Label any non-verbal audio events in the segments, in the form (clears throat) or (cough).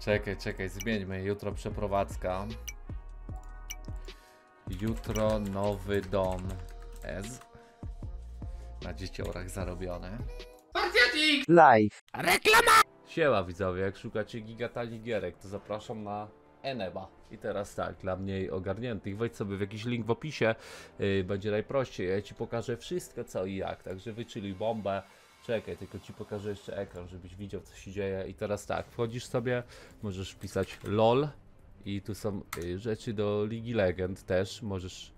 Czekaj, czekaj, zmieńmy. Jutro przeprowadzka. Jutro nowy dom. S. Na dzieciorach zarobione. Live. Siema widzowie, jak szukacie gigatali gierek, to zapraszam na Eneba. I teraz tak, dla mniej ogarniętych, wejdź sobie w jakiś link w opisie, yy, będzie najprościej, ja ci pokażę wszystko co i jak, także wyczyluj bombę. Czekaj, tylko ci pokażę jeszcze ekran, żebyś widział co się dzieje. I teraz tak, wchodzisz sobie, możesz wpisać LOL i tu są y, rzeczy do Ligi Legend też, możesz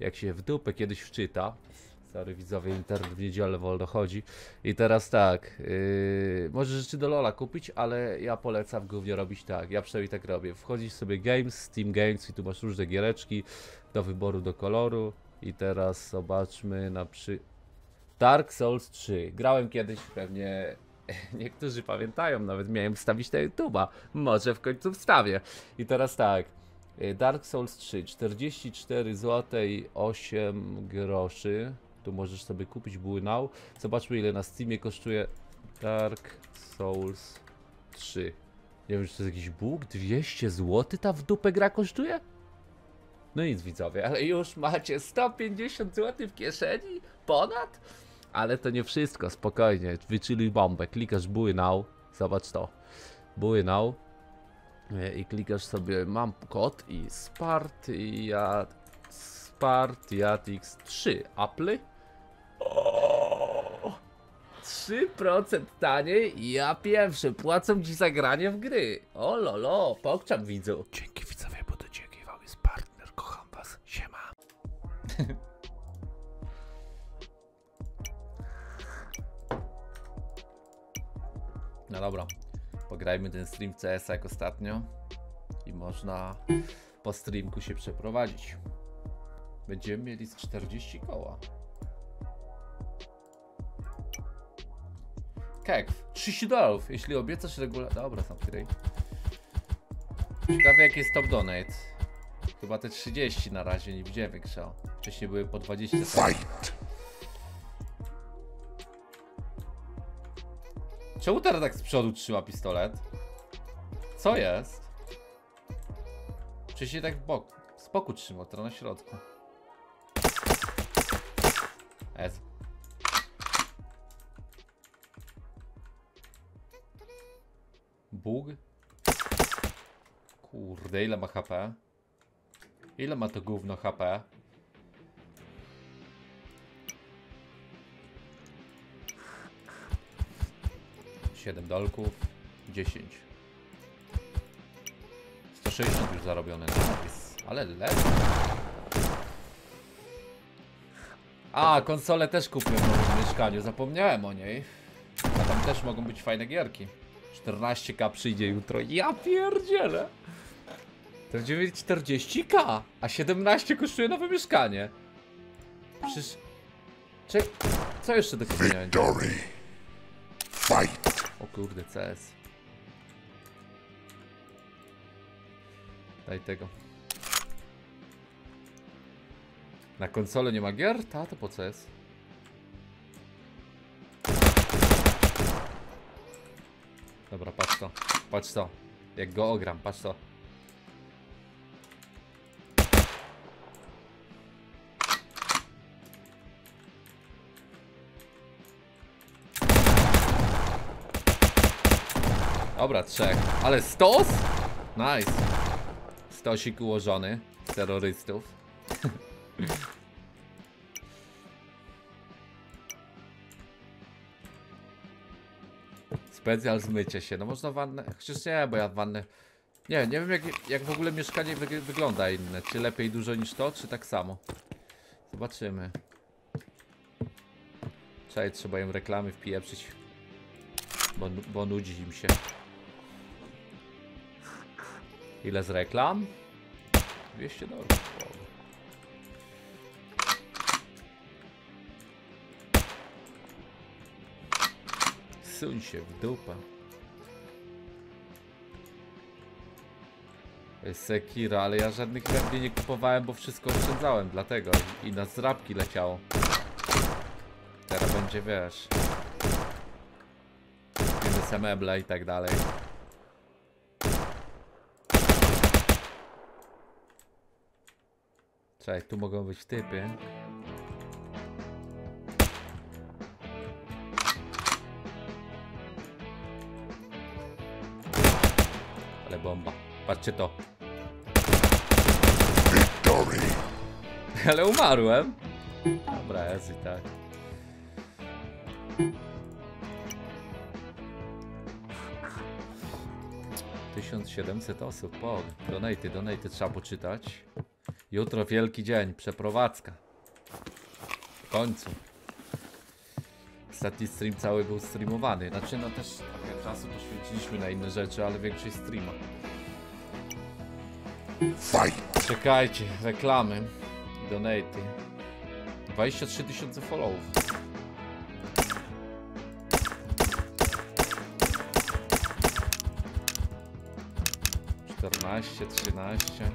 jak się w dupę kiedyś wczyta. Sorry widzowie, internet w niedzielę wolno chodzi. I teraz tak, yy, możesz rzeczy do Lola kupić, ale ja polecam głównie robić tak. Ja przynajmniej tak robię. Wchodzisz sobie Games, Steam Games i tu masz różne giereczki do wyboru, do koloru. I teraz zobaczmy na przy... Dark Souls 3. Grałem kiedyś, pewnie (laughs) niektórzy pamiętają, nawet miałem wstawić na YouTube'a. Może w końcu wstawię. I teraz tak. y, Dark Souls 3, 44 zł 8 groszy. Tu możesz sobie kupić błynał. Zobaczmy ile na Steamie kosztuje Dark Souls 3. Nie wiem, czy to jest jakiś bóg? 200 zł ta w dupę gra kosztuje? No nic widzowie, ale już macie 150 zł w kieszeni? Ponad? Ale to nie wszystko, spokojnie. Wyczyluj bombę, klikasz buy now. Zobacz to. Buy now. E, I klikasz sobie mam kod i Spartiat Spartiatix 3 Apple. O! 3% taniej ja pierwszy płacą ci za granie w gry. O lolo, pokczam widzu. Dzięki widzowie, bo to dzięki wam jest partner. Kocham was. Siema. (laughs) No dobra, pograjmy ten stream CS jak ostatnio i można po streamku się przeprowadzić. Będziemy mieli z 40 koła. Kek, 30 dolarów, jeśli obiecasz regularnie. Dobra, sam kryj. Ciekawe jaki jest top donate. Chyba te 30 na razie nie widziałem większego. Wcześniej były po 20. Fight! Czemu teraz tak z przodu trzyma pistolet? Co jest? Wcześniej tak w bok, z boku trzymał, teraz na środku. Ez. Bóg? Kurde, ile ma HP? Ile ma to gówno HP? Siedem dolków, 10. 160 już zarobione. Nice. Ale lepiej. A, konsolę też kupię w nowym mieszkaniu. Zapomniałem o niej. A tam też mogą być fajne gierki. 14k przyjdzie jutro. Ja pierdzielę. To będzie mieć 40k, a 17 kosztuje nowe mieszkanie. Przecież... Czek... Co jeszcze do kupienia będzie? Fight! Kurde, CS. Daj tego. Na konsolę nie ma gier? Ta, to po CS. Dobra, patrz to. Patrz to. Jak go ogram, patrz to. Dobra, trzech. Ale stos? Nice. Stosik ułożony. z Terrorystów. Specjal zmycie się. No można wannę. Chociaż nie, bo ja wannę. Nie, nie wiem jak, jak w ogóle mieszkanie wyg wygląda inne. Czy lepiej dużo niż to, czy tak samo. Zobaczymy. Czekaj, trzeba im reklamy wpieprzyć. Bo, bo nudzi im się. Ile z reklam? 200 dolarów. Suń się w dupę. Sekira, ale ja żadnych węgli nie kupowałem, bo wszystko oszczędzałem, dlatego i na zrabki leciało. Teraz będzie, wiesz... Inne meble i tak dalej. Czekaj, tu mogą być typy. Ale bomba. Patrzcie to. Ale umarłem. Dobra, jest i tak. Tysiąc siedemset osób, po. Donaty, donaty trzeba poczytać. Jutro wielki dzień, przeprowadzka. W końcu. Ostatni stream cały był streamowany. Znaczy, no też trochę czasu poświęciliśmy na inne rzeczy, ale większość streama. Czekajcie, reklamy. Donaty. 23 tysiące followów. Czternaście, trzynaście,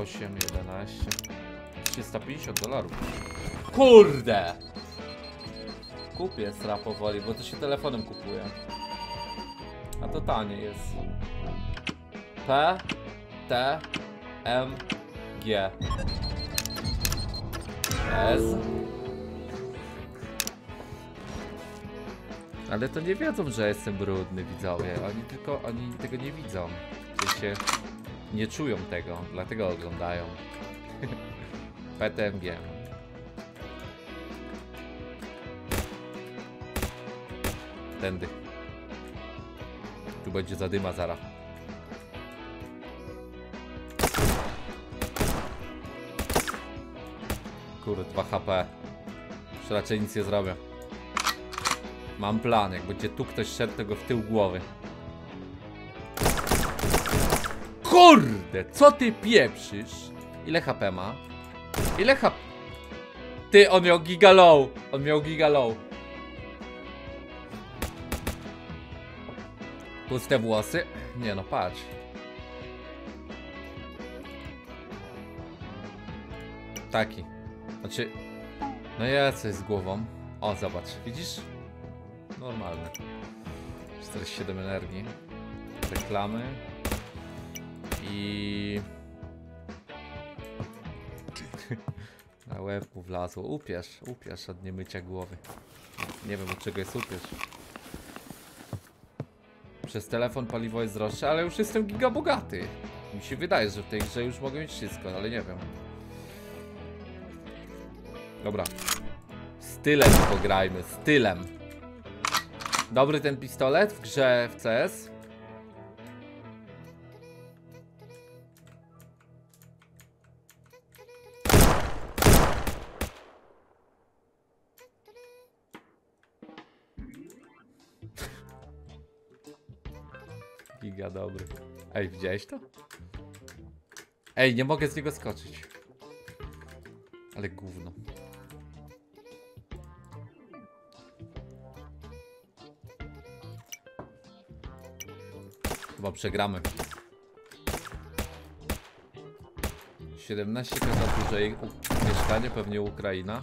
osiem, jedenaście, 350 dolarów. Kurde! Kupię stra powoli, bo to się telefonem kupuje. A to tanie jest. P, T, M, G. S. Ale to nie wiedzą, że jestem brudny, widzowie. Oni tylko, oni tego nie widzą. W sensie nie czują tego, dlatego oglądają. (laughs) PTMG. Tędy. Tu będzie zadyma zara. Kurde, 2 HP. Już raczej nic nie zrobię. Mam plan, jak będzie tu ktoś szedł, to go w tył głowy. Kurde, co ty pieprzysz? Ile HP ma? Ile HP? Ty, on miał giga low. On miał giga low. Puste włosy? Nie no, patrz. Taki. Znaczy... No ja coś z głową. O, zobacz. Widzisz? Normalne. 47 energii. Reklamy. I... (laughs) Na łeb mu wlazło. Upierz, upierz od niemycia głowy. Nie wiem od czego jest upierz. Przez telefon paliwo jest droższe, ale już jestem giga bogaty. Mi się wydaje, że w tej grze już mogę mieć wszystko, ale nie wiem. Dobra. Stylem pograjmy, stylem. Dobry ten pistolet w grze w CS. Giga dobry. Ej, widziałeś to? Ej, nie mogę z niego skoczyć. Ale gówno. Chyba przegramy. 17 kata dłużej u- mieszkanie, pewnie Ukraina.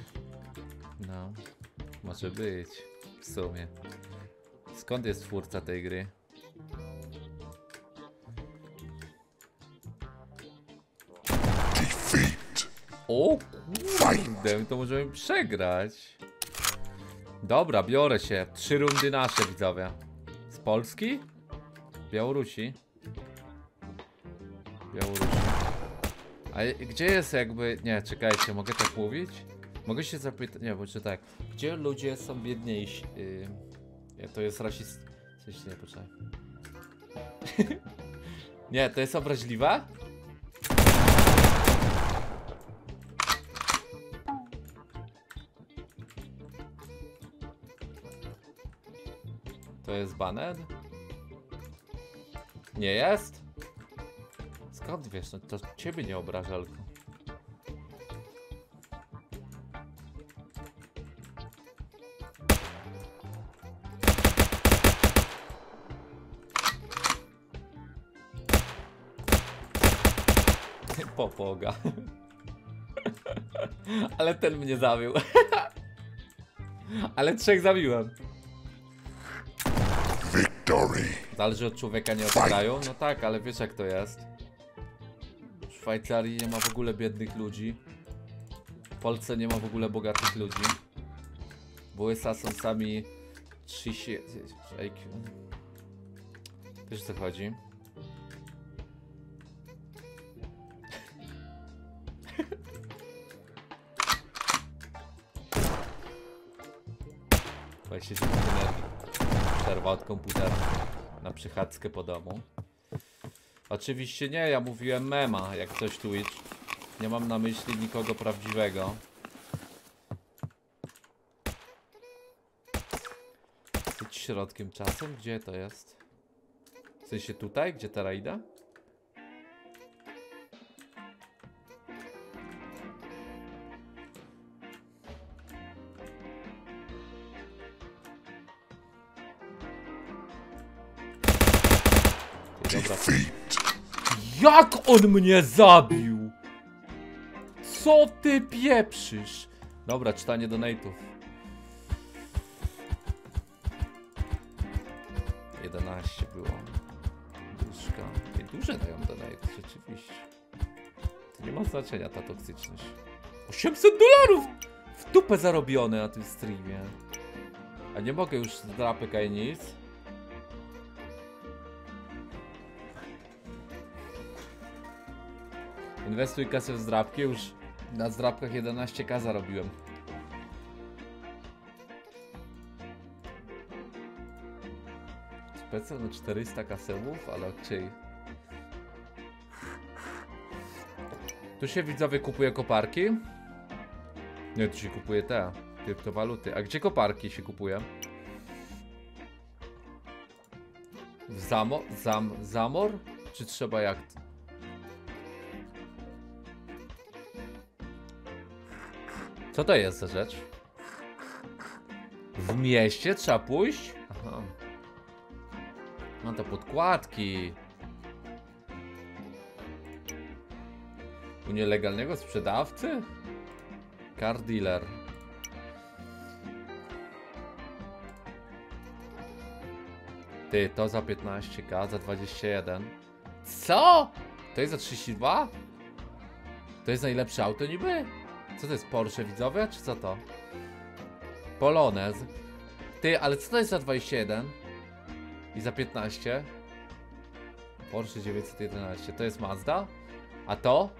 (laughs) no, może być w sumie. Skąd jest twórca tej gry? O kurde, to możemy przegrać. Dobra, biorę się. Trzy rundy nasze, widzowie. Z Polski? Białorusi. Białorusi. A gdzie jest jakby... Nie, czekajcie, mogę tak mówić? Mogę się zapytać... Nie, bo czy tak. Gdzie ludzie są biedniejsi? Yy... To jest rasist... Coś nie, poczekaj. (laughs) nie, to jest obraźliwe? To jest baner? Nie jest? Skąd wiesz? No to ciebie nie obraża, tylko. (laughs) Popoga. (laughs) Ale ten mnie zabił. (laughs) Ale trzech zabiłem. Zależy od człowieka, nie od kraju? No tak, ale wiesz jak to jest. W Szwajcarii nie ma w ogóle biednych ludzi. W Polsce nie ma w ogóle bogatych ludzi. W USA są sami 30 IQ. Wiesz o co chodzi? (laughs) Właśnie się. Przerwa od komputera na przychadzkę po domu. Oczywiście nie, ja mówiłem mema, jak coś Twitch. Nie mam na myśli nikogo prawdziwego. Być środkiem czasem? Gdzie to jest? W sensie tutaj, gdzie teraz idę? Dobra. Jak on mnie zabił? Co ty pieprzysz? Dobra, czytanie donate'ów. 11 było. Duszka. I duże dają donate, rzeczywiście. To nie ma znaczenia ta toksyczność. 800 dolarów! W dupę zarobione na tym streamie. A nie mogę już z drapek nic. Inwestuj kasę w zdrabki, już na zdrabkach 11k zarobiłem. Specjal na 400 kasełów, ale czyj? Tu się widzowie kupuje koparki? Nie, tu się kupuje te kryptowaluty. A gdzie koparki się kupuje? W Zamo zam zamor? Czy trzeba jak? Co to jest za rzecz? W mieście trzeba pójść? Aha. No to podkładki. U nielegalnego sprzedawcy? Car dealer. Ty, to za 15k, za 21. Co? To jest za 32? To jest najlepsze auto niby? Co to jest, Porsche widzowie, czy co to? Polonez. Ty, ale co to jest za 21? I za 15? Porsche 911. To jest Mazda? A to?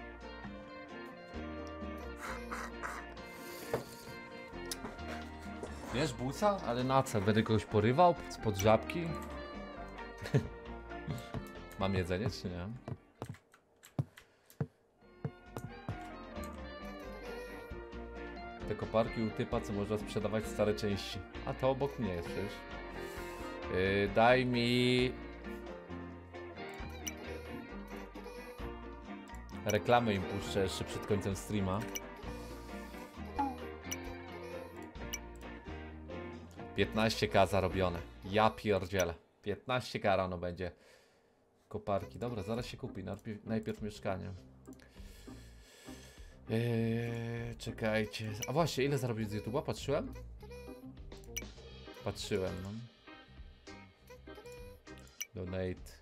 Wiesz, busa? Ale na co? Będę kogoś porywał spod żabki? (laughs) Mam jedzenie, czy nie? Te koparki u typa, co można sprzedawać stare części. A to obok mnie jest przecież. Yy, daj mi... Reklamy im puszczę jeszcze przed końcem streama. 15k zarobione. Ja pierdzielę. 15k rano będzie. Koparki. Dobra, zaraz się kupi. Najpierw, najpierw mieszkanie. Eee, czekajcie. A właśnie, ile zarobił z YouTube'a? Patrzyłem? Patrzyłem, no. Donate.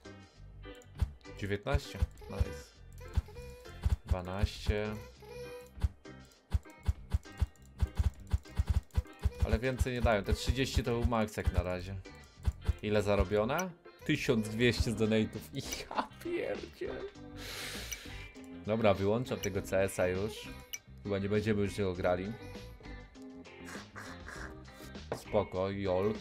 19. Nice. 12. Ale więcej nie dają. Te 30 to był max jak na razie. Ile zarobione? 1200 z donate'ów. (laughs) Ja pierdziel. Dobra, wyłączam tego CS-a już. Chyba nie będziemy już tego grali. Spoko, Jolk.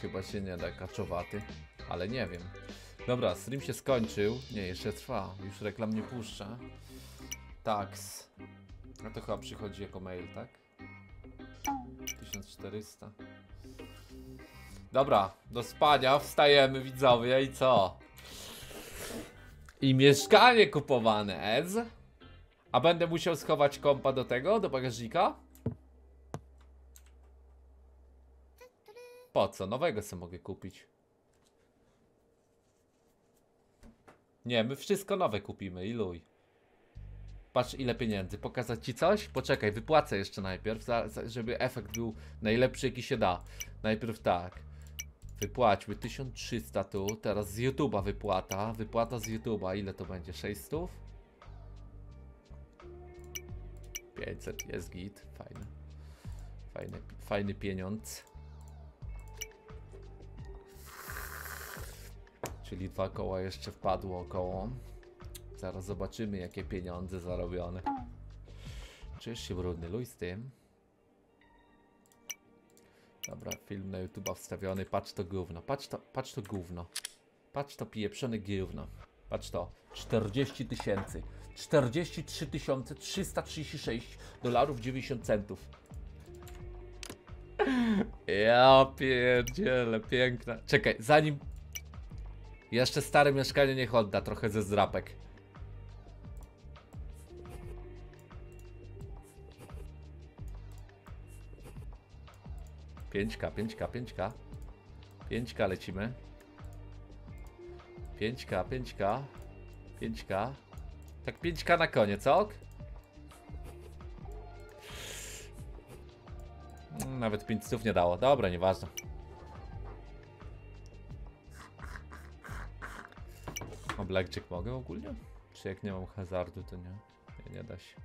Chyba się nie da, kaczowaty. Ale nie wiem. Dobra, stream się skończył. Nie, jeszcze trwa. Już reklam nie puszcza. Tax. No to chyba przychodzi jako mail, tak? 1400. Dobra, do spania, wstajemy widzowie i co? I mieszkanie kupowane, ez? A będę musiał schować kompa do tego, do bagażnika? Po co? Nowego sobie mogę kupić. Nie, my wszystko nowe kupimy, iluj. Patrz ile pieniędzy. Pokazać ci coś? Poczekaj, wypłacę jeszcze najpierw, żeby efekt był najlepszy jaki się da. Najpierw tak. Wypłaćmy 1300 tu, teraz z YouTube'a wypłata. Wypłata z YouTube'a, ile to będzie? 600? 500 jest git, fajny. Fajny, fajny pieniądz. Czyli dwa koła jeszcze wpadło około. Zaraz zobaczymy jakie pieniądze zarobione. Czujesz się brudny, luj z tym. Dobra, film na YouTube'a wstawiony. Patrz to gówno, patrz to, patrz to gówno. Patrz to pieprzone gówno. Patrz to. 40 tysięcy. 43 336 dolarów 90 centów. Ja pierdzielę, piękna. Czekaj, zanim... Jeszcze stare mieszkanie niech odda trochę ze zdrapek. Pięćka, pięćka, pięćka. Pięćka lecimy. Pięćka, pięćka. Pięćka. Tak pięćka na koniec, ok? Mm, Nawet 5 stów nie dało. Dobra, nieważne. A blackjack mogę ogólnie? Czy jak nie mam hazardu, to nie? Nie, nie da się.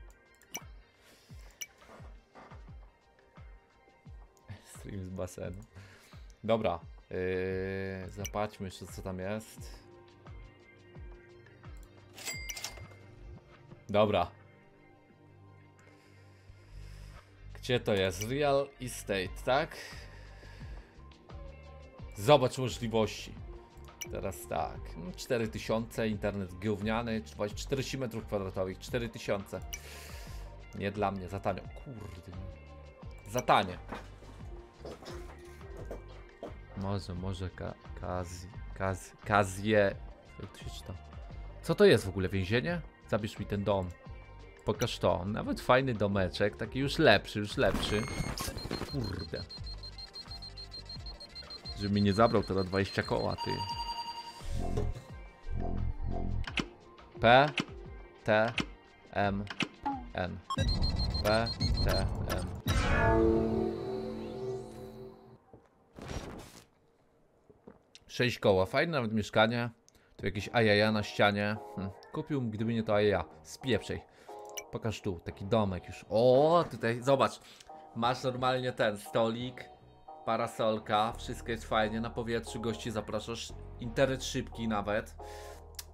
Stream z basenu. Dobra. Yy, zapatrzmy jeszcze co tam jest. Dobra. Gdzie to jest? Real Estate, tak? Zobacz możliwości. Teraz tak. no 4000, internet gówniany, 40 metrów kwadratowych, 4000. Nie dla mnie, za tanio. Kurde. Za tanie. Może, może ka kazi, kaz, kazie. Jak to się czyta? Co to jest w ogóle? Więzienie? Zabierz mi ten dom. Pokaż to. Nawet fajny domeczek, taki już lepszy, już lepszy. Kurde. Żeby mi nie zabrał to na 20 koła, ty. P T M N P T M 6 koła, fajne nawet mieszkanie. Tu jakieś ajaja na ścianie. Hm. Kupiłbym, gdyby nie to ajaja. Spieprzej. Pokaż tu, taki domek już. O, tutaj, zobacz. Masz normalnie ten stolik, parasolka, wszystko jest fajnie, na powietrzu gości zapraszasz, internet szybki nawet.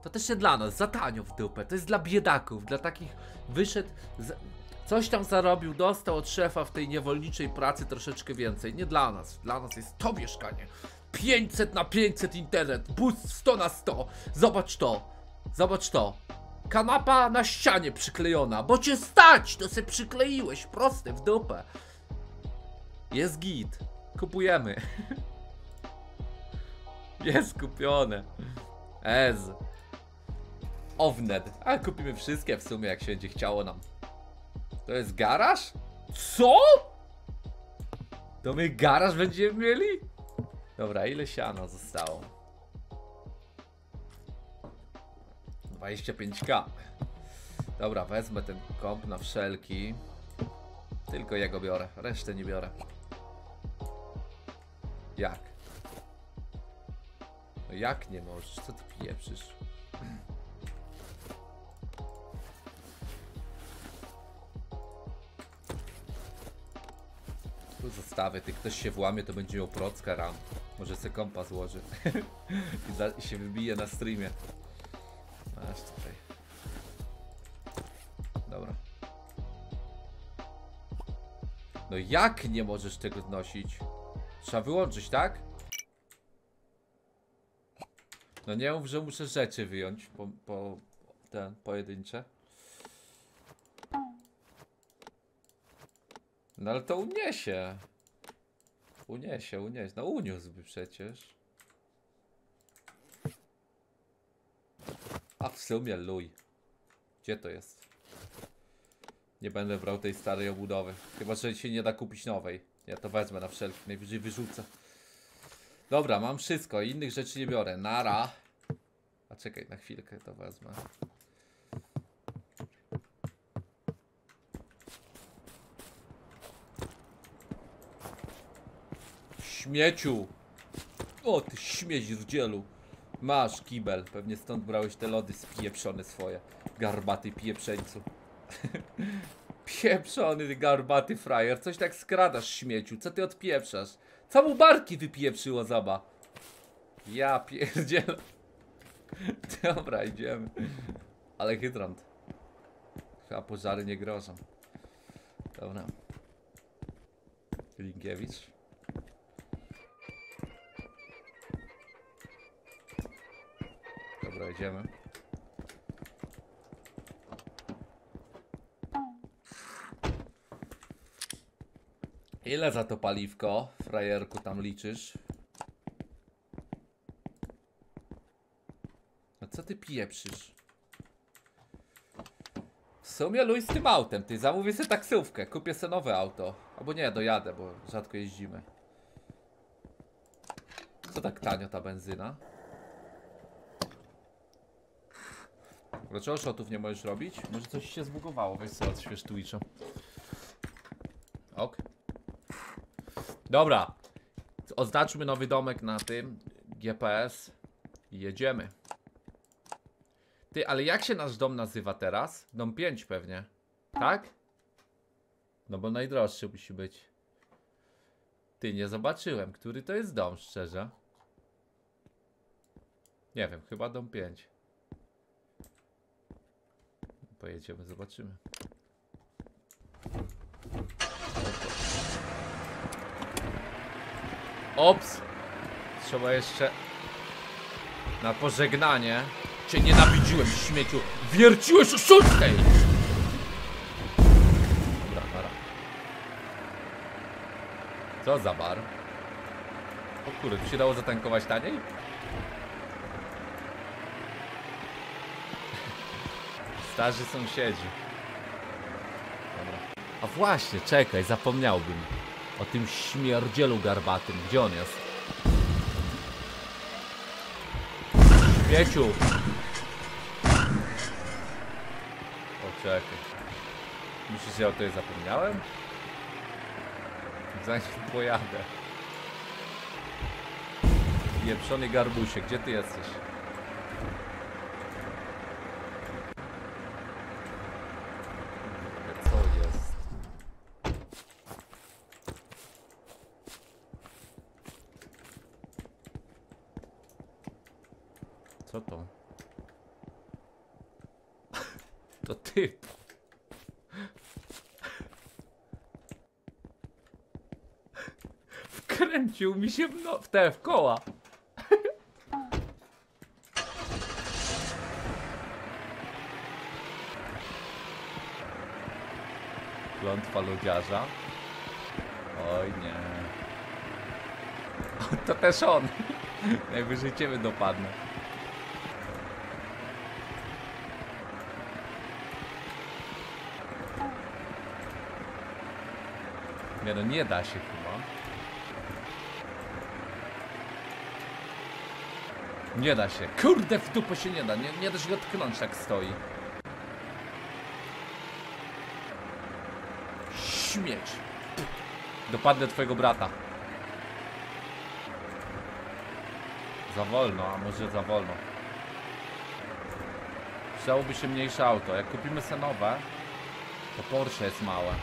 To też nie dla nas, za tanio w dupę, to jest dla biedaków, dla takich wyszedł, z... coś tam zarobił, dostał od szefa w tej niewolniczej pracy troszeczkę więcej, nie dla nas, dla nas jest to mieszkanie. 500 na 500 internet, boost 100 na 100, zobacz to, zobacz to. Kanapa na ścianie przyklejona, bo cię stać, to se przykleiłeś, proste w dupę. Jest git. Kupujemy. (laughs) Jest kupione. Ez. Ownet. A kupimy wszystkie w sumie, jak się będzie chciało nam. To jest garaż? Co? To my garaż będziemy mieli? Dobra, ile siana zostało? 25k. Dobra, wezmę ten komp na wszelki. Tylko jego biorę, resztę nie biorę. Jak? No jak nie możesz? Co ty pieprzysz? Tu zostawię, ty ktoś się włamie, to będzie miał procka ram. Może se kompa złoży. (laughs) I, da, I się wybije na streamie. Masz tutaj. Dobra. No jak nie możesz tego znosić? Trzeba wyłączyć, tak? No nie mów, że muszę rzeczy wyjąć po, po ten pojedyncze. No ale to uniesie. Uniesie, uniesie. No uniósłby przecież. A w sumie luj. Gdzie to jest? Nie będę brał tej starej obudowy. Chyba, że się nie da kupić nowej. Ja to wezmę na wszelki, najwyżej wyrzucę. Dobra, mam wszystko, innych rzeczy nie biorę. Nara. A czekaj, na chwilkę to wezmę. Śmieciu. O, ty śmieć w dzielu. Masz kibel. Pewnie stąd brałeś te lody spieprzone swoje. Garbaty pieprzeńcu. (laughs) Pieprzony ty garbaty frajer. Coś tak skradasz śmieciu. Co ty odpieprzasz? Mu barki wypieprzyło zaba? Ja pierdzielę. (laughs) Dobra, idziemy. Ale hydrant. Chyba pożary nie grożą. Dobra. Linkiewicz. Dobra, idziemy. Ile za to paliwko, frajerku, tam liczysz? No co ty pieprzysz? W sumie luj z tym autem, ty zamówię sobie taksówkę, kupię sobie nowe auto. Albo nie, dojadę, bo rzadko jeździmy. Co tak tanio ta benzyna? Dlaczego shotów nie możesz robić? Może coś się zbugowało, weź sobie odśwież Twitcha. Ok. Dobra. Oznaczmy nowy domek na tym GPS jedziemy. Ty, ale jak się nasz dom nazywa teraz? Dom 5 pewnie. Tak? No bo najdroższy musi być. Ty, nie zobaczyłem, który to jest dom, szczerze. Nie wiem, chyba dom 5. Pojedziemy, zobaczymy. Ops! Trzeba jeszcze na pożegnanie. Cię nienawidziłem, śmieciu. Wierciłeś o szóstej! Dobra, nara. Co za bar? O kurde, tu się dało zatankować taniej? Starzy sąsiedzi. Dobra. A właśnie, czekaj, zapomniałbym. O tym śmierdzielu garbatym. Gdzie on jest? Śmieciu! Poczekaj. Myślisz, że ja o tej zapomniałem? Zanim pojadę. Pieprzony garbusie, gdzie ty jesteś? Co jest? Co to? To ty. Wkręcił się w, no, w te, w koła. Klątwa lodziarza. Oj nie. (laughs) To też on. (laughs) Najwyżej ciebie dopadnę. Nie no, nie da się chyba. Nie da się. Kurde, w dupę się nie da. Nie, nie da się go tknąć, tak stoi. Śmieć. Dopadnę twojego brata. Za wolno, a może za wolno. Przydałoby się mniejsze auto. Jak kupimy se nowe, to Porsche jest małe.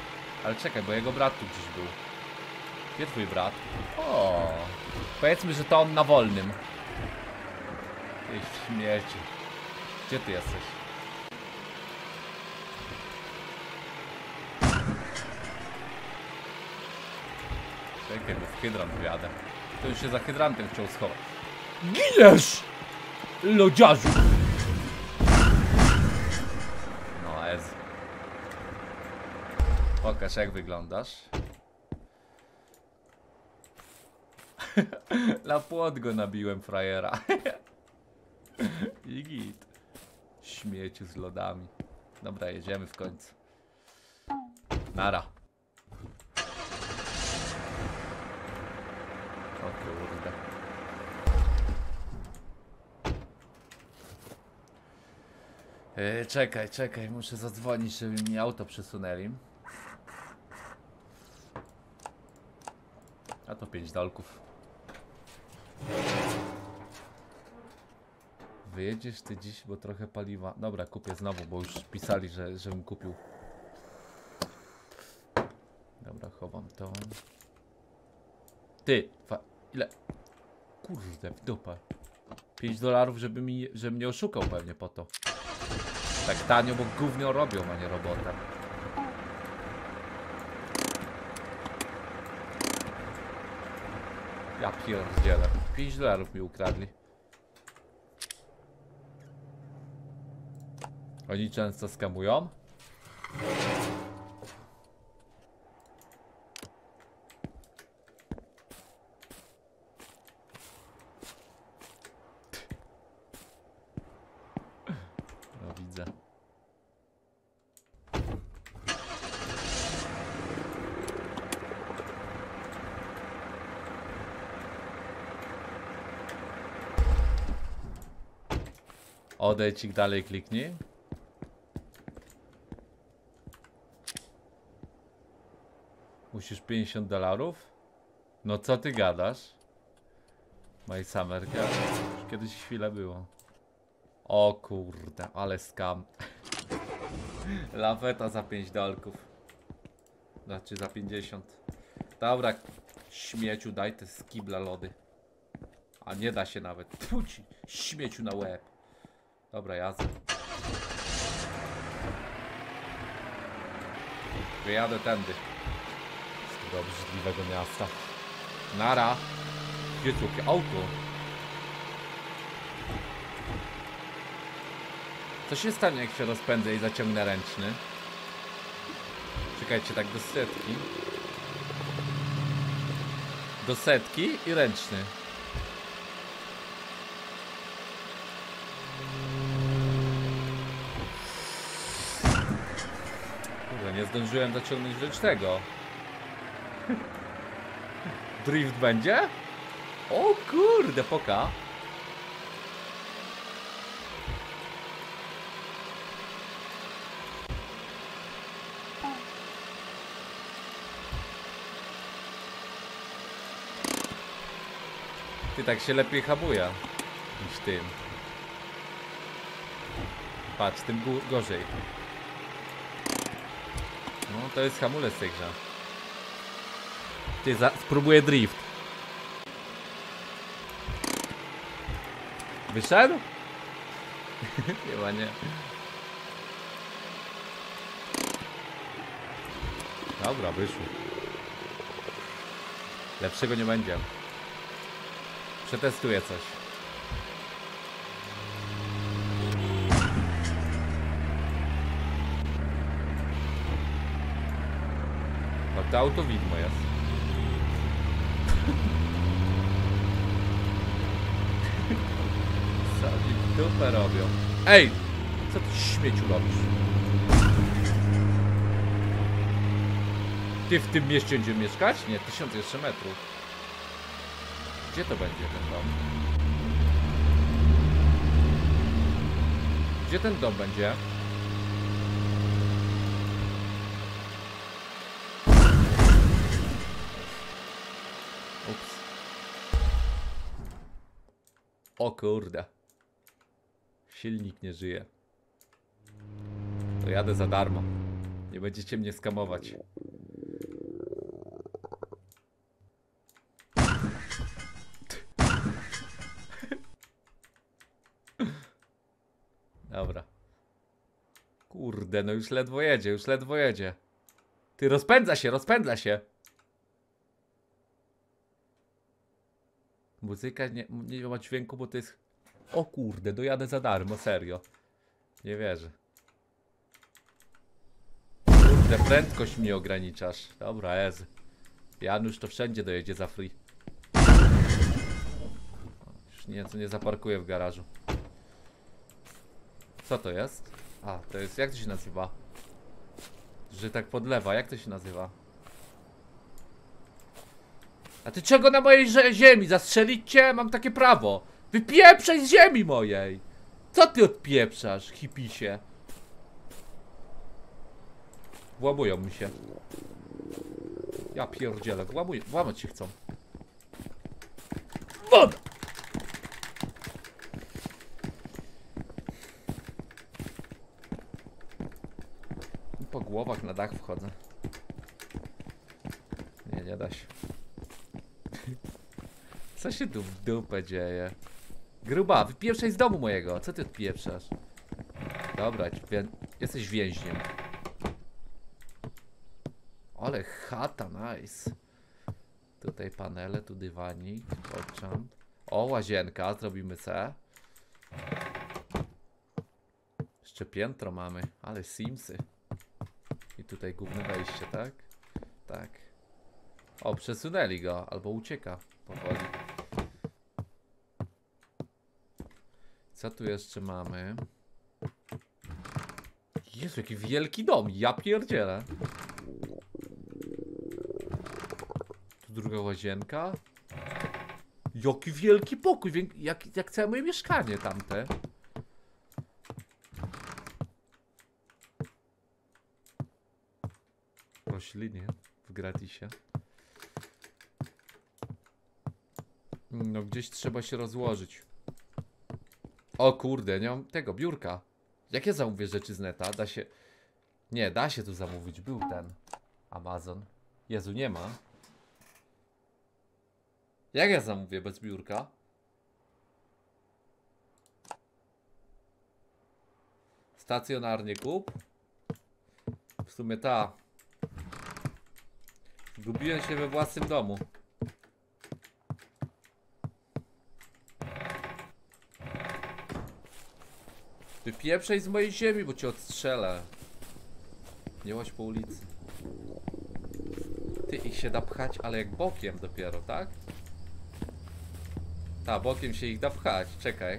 Ale czekaj, bo jego brat tu gdzieś był. Gdzie twój brat? O, powiedzmy, że to on na wolnym. Ty śmieci. Gdzie ty jesteś? Czekaj, bo w hydrant wjadę. To już się za hydrantem chciał schować. Giniesz! Lodziarzu! No, ez. Pokaż jak wyglądasz. (laughs) Na płot go nabiłem frajera. (laughs) I git. Śmieciu z lodami. Dobra, jedziemy w końcu. Nara. O kurde. Yy, czekaj, czekaj, muszę zadzwonić, żeby mi auto przesunęli. A to 5 dolków. Wyjedziesz ty dziś, bo trochę paliwa. Dobra, kupię znowu, bo już pisali, że, żebym kupił. Dobra, chowam to. Ty, fa... ile? Kurde, w dupę. 5 dolarów, żeby mi, żeby mnie oszukał pewnie po to. Tak tanio, bo gówno robią, a nie robotę. Ja pierdzielę. 5 dolarów mi ukradli. Oni często skamują? No widzę. Odejdź ich dalej kliknij. Musisz 50 dolarów? No co ty gadasz? My Summer. Już kiedyś chwilę było. O kurde, ale skam. (laughs) Laweta za 5 dolków. Znaczy za 50. Dobra, śmieciu, daj te skibla lody. A nie da się nawet. Tfu ci, śmieciu na łeb. Dobra, jazda. Wyjadę tędy. Tego obrzydliwego miasta. Nara. Gdzie auto? Co się stanie, jak się rozpędzę i zaciągnę ręczny? Czekajcie, tak do setki. Do setki i ręczny. Kurde, nie zdążyłem zaciągnąć ręcznego. Drift będzie? O kurde, poka. Ty tak się lepiej hamuje niż tym. Patrz, tym gorzej. No, to jest hamulec w tej grze. Ty, za- spróbuję drift. Wyszedł? (laughs) Chyba nie. Dobra, wyszło. Lepszego nie będzie. Przetestuję coś. No to auto widmo jest. W dupę robią? Ej! Co ty śmieciu robisz? Ty w tym mieście będziemy mieszkać? Nie, tysiąc jeszcze metrów. Gdzie to będzie ten dom? Gdzie ten dom będzie? Kurde. Silnik nie żyje. To jadę za darmo. Nie będziecie mnie skamować. Dobra. Kurde, no już ledwo jedzie, już ledwo jedzie. Ty rozpędza się, rozpędza się. Muzyka nie, nie ma dźwięku, bo to jest. O kurde, dojadę za darmo, serio. Nie wierzę. Kurde, prędkość mi ograniczasz. Dobra, ez. Janusz to wszędzie dojedzie za free. Już nieco nie zaparkuję w garażu. Co to jest? A, to jest, jak to się nazywa? Że tak podlewa, jak to się nazywa? A ty czego na mojej ziemi? Zastrzelić cię? Mam takie prawo. Wypieprzaj z ziemi mojej! Co ty odpieprzasz, hipisie? Włamują mi się. Ja pierdzielę, włamuję, włamać się chcą. Woda! Po głowach na dach wchodzę. Nie, nie da się. Co się tu w dupę dzieje? Gruba, wypieprzaj z domu mojego. Co ty odpieprzasz? Dobra, jesteś więźniem. Ale chata, nice. Tutaj panele, tu dywanik, odczam. O, łazienka, zrobimy se. Jeszcze piętro mamy, ale Simsy. I tutaj główne wejście, tak? Tak. O, przesunęli go, albo ucieka powoli. Co tu jeszcze mamy? Jezu, jaki wielki dom, ja pierdzielę. Tu druga łazienka. Jaki wielki pokój, jak, jak całe moje mieszkanie tamte. Rośliny w gratisie. No gdzieś trzeba się rozłożyć. O kurde, nie mam tego biurka. Jak ja zamówię rzeczy z neta? Da się... Nie, da się tu zamówić. Był ten Amazon. Jezu, nie ma. Jak ja zamówię bez biurka? Stacjonarnie kup. W sumie ta. Gubiłem się we własnym domu. Wypieprzaj z mojej ziemi, bo cię odstrzelę. Nie łaź po ulicy. Ty, ich się da pchać, ale jak bokiem dopiero, tak? Ta, bokiem się ich da pchać, czekaj.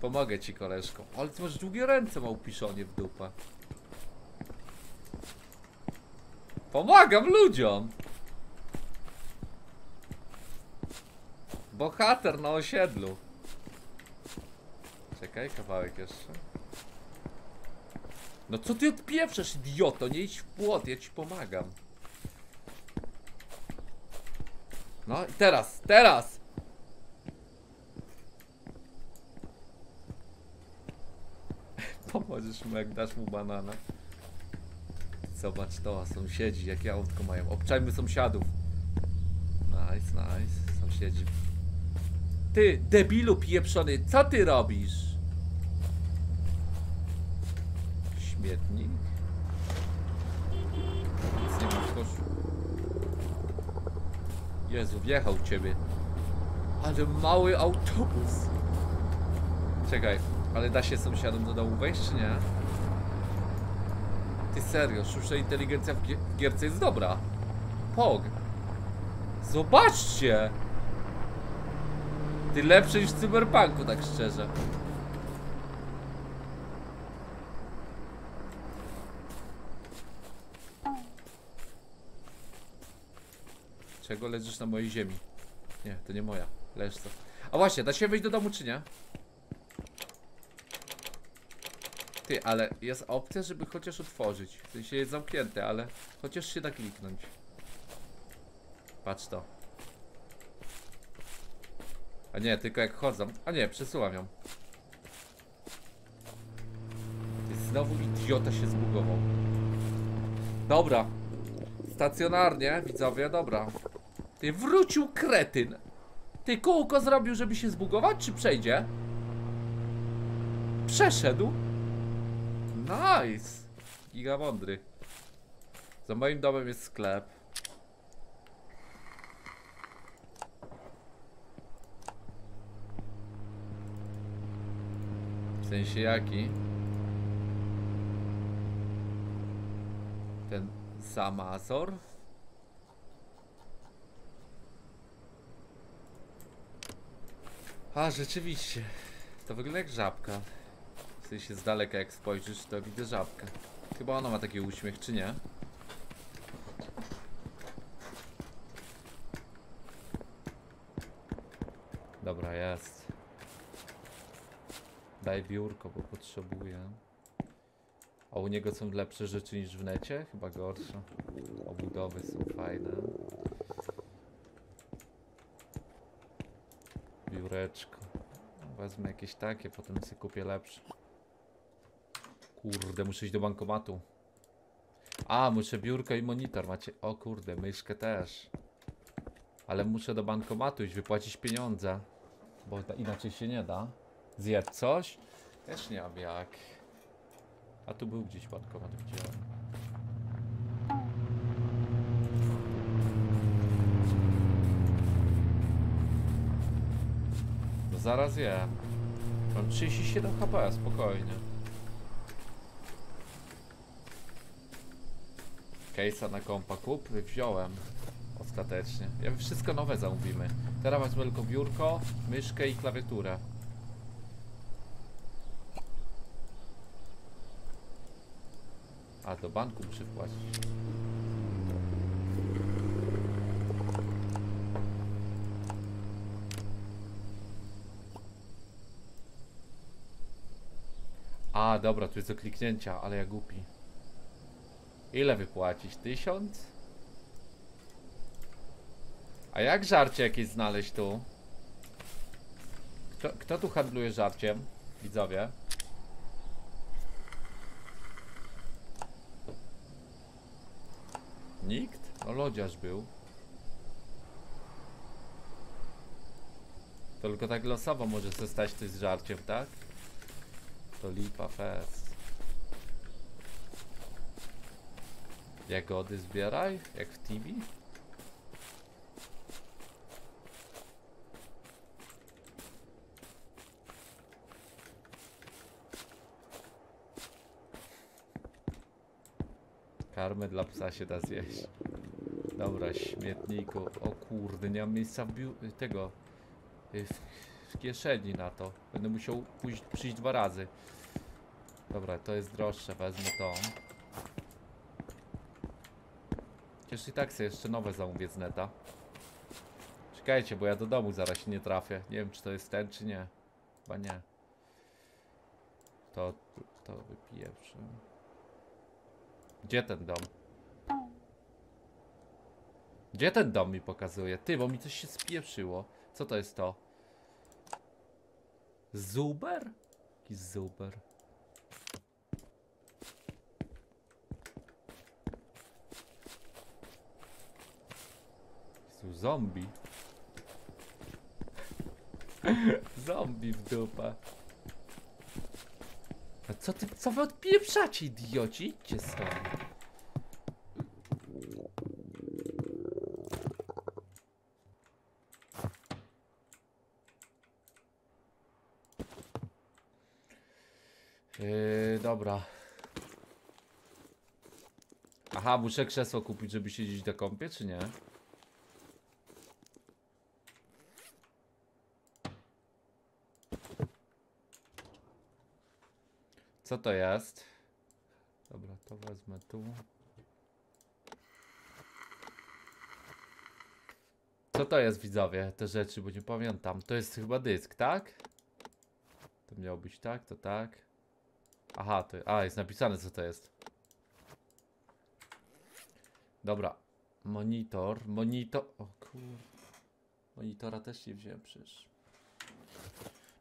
Pomogę ci, koleżko. Ale ty masz długie ręce, małpiszonie w dupę. Pomagam ludziom! Bohater na osiedlu. Czekaj, kawałek jeszcze. No co ty odpieprzasz, idioto? Nie idź w płot, ja ci pomagam. No i teraz, teraz! (laughs) Pomożesz mu, jak dasz mu banana. Zobacz to, sąsiedzi, jakie autko mają. Obczajmy sąsiadów. Nice, nice. Sąsiedzi. Ty, debilu pieprzony, co ty robisz? Śmietnik? Nic nie ma w koszu. Jezu, wjechał ciebie. Ale mały autobus. Czekaj, ale da się sąsiadom do domu wejść, czy nie? Ty serio, sztuczna inteligencja w, w gierce jest dobra. Pog. Zobaczcie! Ty lepszy niż w cyberpunku, tak szczerze. Czego leżysz na mojej ziemi? Nie, to nie moja. Leż co. A właśnie, da się wejść do domu czy nie? Ty, ale jest opcja, żeby chociaż otworzyć. W sensie jest zamknięte, ale chociaż się da kliknąć. Patrz to. A nie, tylko jak chodzą. A nie, przesuwam ją. Ty znowu idiota się zbugował. Dobra. Stacjonarnie, widzowie, dobra. Ty wrócił kretyn. Ty kółko zrobił, żeby się zbugować, czy przejdzie? Przeszedł. Nice. Giga mądry. Za moim domem jest sklep. W sensie jaki? Ten Samazor? A, rzeczywiście. To wygląda jak żabka. W sensie z daleka jak spojrzysz, to widzę żabkę. Chyba ona ma taki uśmiech, czy nie? Dobra, jest. Daj biurko, bo potrzebuję. A u niego są lepsze rzeczy niż w necie? Chyba gorsze. Obudowy są fajne. Biureczko. Wezmę jakieś takie, potem sobie kupię lepsze. Kurde, muszę iść do bankomatu. A, muszę biurko i monitor. Macie. O kurde, myszkę też. Ale muszę do bankomatu iść, wypłacić pieniądze. Bo inaczej się nie da. Zjedz coś? Też nie wiem jak. A tu był gdzieś bankomat, widziałem. Zaraz je. Mam 37 HP, spokojnie. Case'a na kompa kup, wziąłem. Ostatecznie. Ja wszystko nowe zamówimy. Teraz wezmę tylko biurko, myszkę i klawiaturę. A, do banku muszę wpłacić. Dobra, tu jest do kliknięcia, ale ja głupi. Ile wypłacić? Tysiąc? A jak żarcie jakieś znaleźć tu? Kto, kto tu handluje żarciem? Widzowie? Nikt? No lodziarz był. Tylko tak losowo może się stać coś z żarciem, tak? To lipa fest. Jagody zbieraj? Jak w TV? Karmę dla psa się da zjeść. Dobra, śmietniku. O kurde, nie mam miejsca w tego y, w, kieszeni na to. Będę musiał pójść, przyjść dwa razy. Dobra, to jest droższe, wezmę to. Przecież i tak sobie jeszcze nowe zamówię z neta. Czekajcie, bo ja do domu zaraz się nie trafię. Nie wiem, czy to jest ten, czy nie. Chyba nie. To, to wypiję. Gdzie ten dom? Gdzie ten dom mi pokazuje? Ty, bo mi coś się spieprzyło. Co to jest to? Zuber? Jakiś zuber. Są zombie. (laughs) zombie w dupę. A co ty, co wy odpieprzacie, idioci? Idźcie stąd. Yy, dobra. Aha, muszę krzesło kupić, żeby siedzieć na kąpie, czy nie? Co to jest? Dobra, to wezmę tu. Co to jest, widzowie, te rzeczy, bo nie pamiętam. To jest chyba dysk, tak? To miało być tak, to tak. Aha, to, a, jest napisane, co to jest. Dobra. Monitor, monitor... O kur... Monitora też nie wziąłem przecież.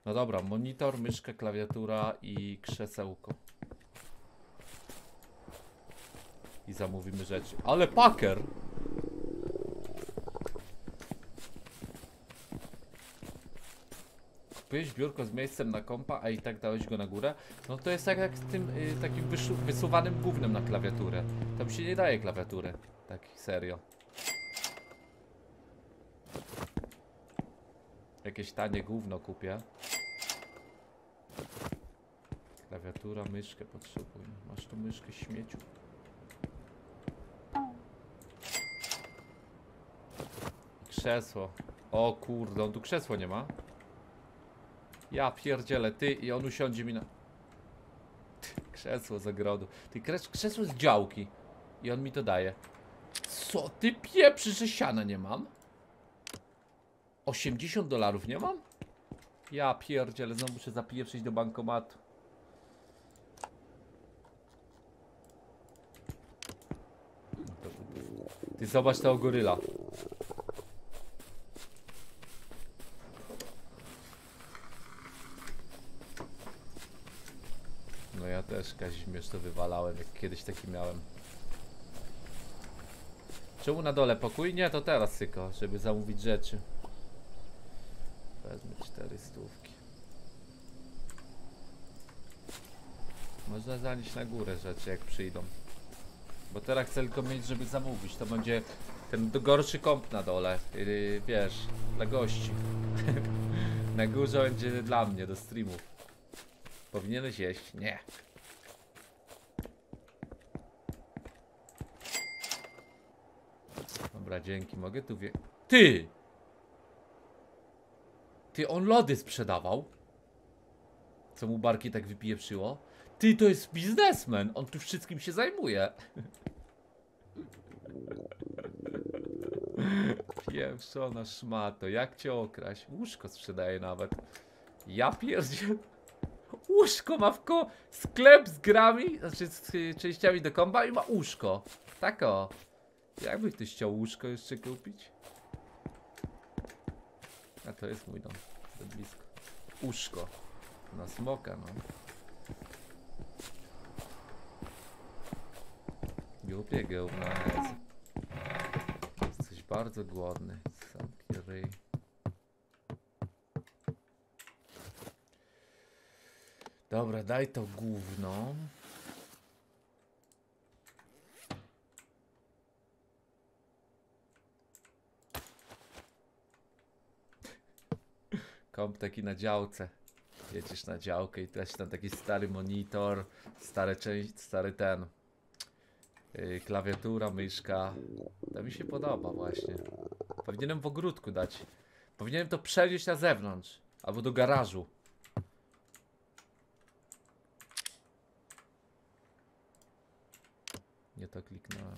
No dobra, monitor, myszka, klawiatura i krzesełko. I zamówimy rzeczy. Ale paker! Kupiłeś biurko z miejscem na kompa, a i tak dałeś go na górę? No to jest tak jak z tym y, takim wysuwanym gównem na klawiaturę. Tam się nie daje klawiatury. Tak serio. Jakieś tanie gówno kupię. Klawiatura, myszkę potrzebuję. Masz tu myszkę śmieciu. Krzesło. O kurde, on tu krzesło nie ma. Ja pierdzielę, ty i on usiądzie mi na... Ty, Krzesło z ogrodu. Ty, krzesło z działki. I on mi to daje. Co ty pieprzy, że siana nie mam? 80 dolarów nie mam? Ja pierdzielę, znowu muszę zapieprzyć do bankomatu. Ty zobacz tego goryla. No ja też Kazimierz to wywalałem, jak kiedyś taki miałem. Czemu na dole pokój? Nie, to teraz tylko, żeby zamówić rzeczy. Wezmę cztery stówki. Można zanieść na górę rzeczy, jak przyjdą. Bo teraz chcę tylko mieć, żeby zamówić. To będzie ten gorszy komp na dole. Yy, wiesz, dla gości. (laughs) na górze będzie dla mnie, do streamów. Powinieneś jeść? Nie. Dobra, dzięki. Mogę tu wie... Ty! Ty, on lody sprzedawał? Co mu barki tak wypieprzyło? Ty, to jest biznesmen! On tu wszystkim się zajmuje. Pieprzona szmato, jak cię okraść? Łóżko sprzedaje nawet. Ja pierdzie. Łóżko ma w ko... Sklep z grami, znaczy z y, częściami do komba i ma łóżko. Tak o. Jakby ktoś chciał łóżko jeszcze kupić? A to jest mój dom. To blisko. Łóżko. Na smoka, no. Głupie giełna jest. Jesteś bardzo głodny. Zamknij ryj. Dobra, daj to gówno. Komp taki na działce. Jedziesz na działkę i tracisz tam taki stary monitor, część, stary ten. Yy, klawiatura, myszka. To mi się podoba właśnie. Powinienem w ogródku dać. Powinienem to przenieść na zewnątrz. Albo do garażu. Nie to kliknąłem.